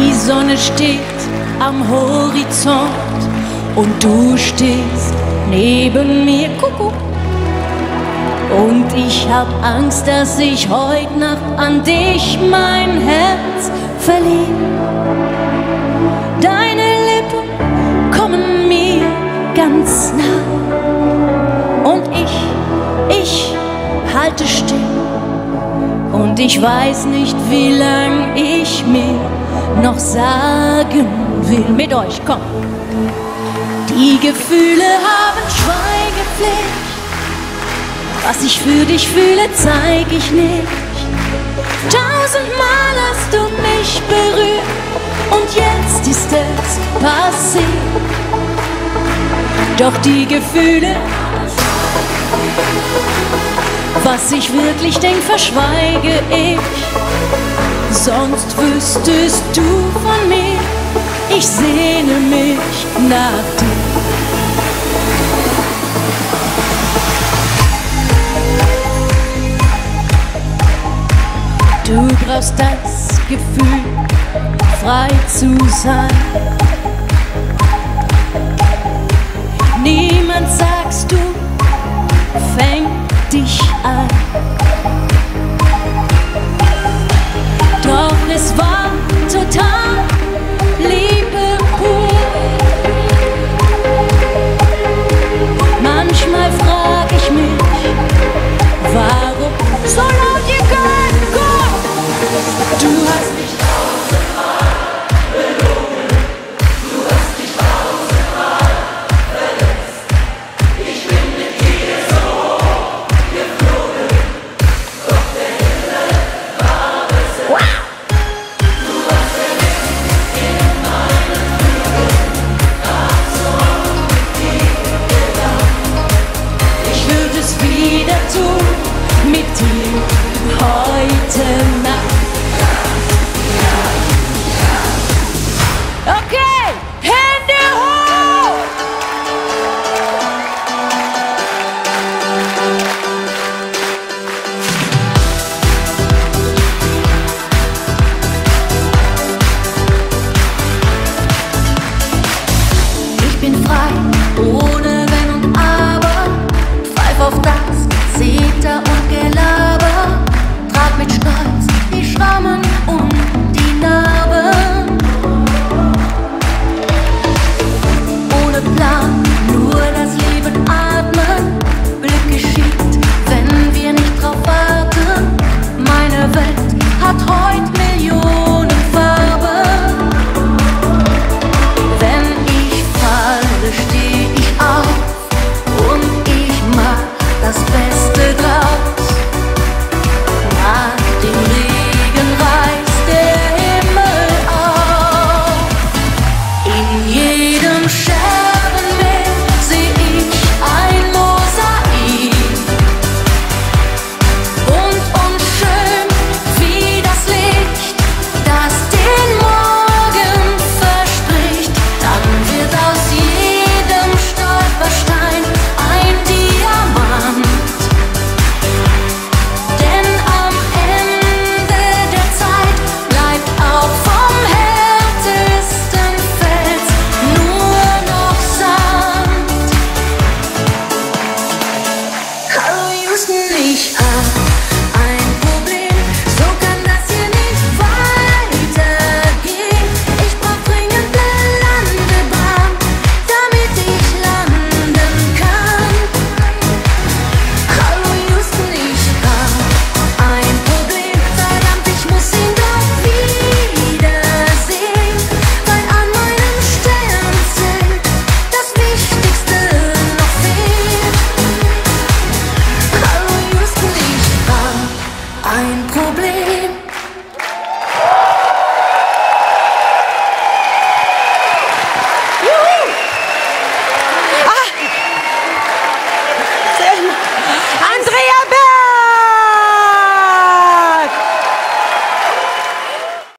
Die Sonne steht am Horizont und du stehst neben mir, Kuckuck. Und ich hab Angst, dass ich heute Nacht an dich mein Herz verliere. Deine Lippen kommen mir ganz nah. Und ich, ich halte. Und ich weiß nicht, wie lang ich mir noch sagen will. Mit euch, komm. Die Gefühle haben Schweigepflicht. Was ich für dich fühle, zeig ich nicht. Tausendmal hast du mich berührt und jetzt ist es passiert. Doch die Gefühle, was ich wirklich denk, verschweige ich. Sonst wüsstest du von mir, ich sehne mich nach dir. Du brauchst das Gefühl, frei zu sein. Niemand, sagst du, fängt dich ein. heute In public.